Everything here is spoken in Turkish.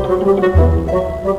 Thank